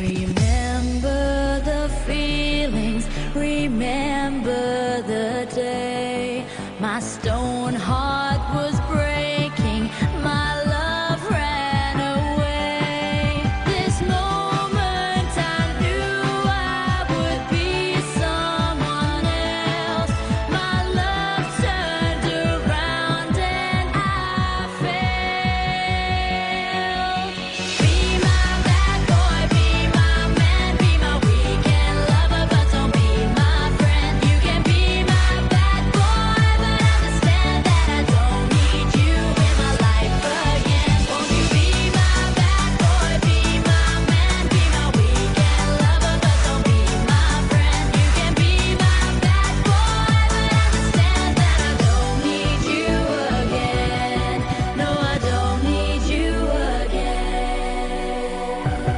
Remember the feelings, remember the day my stone heart. Bye.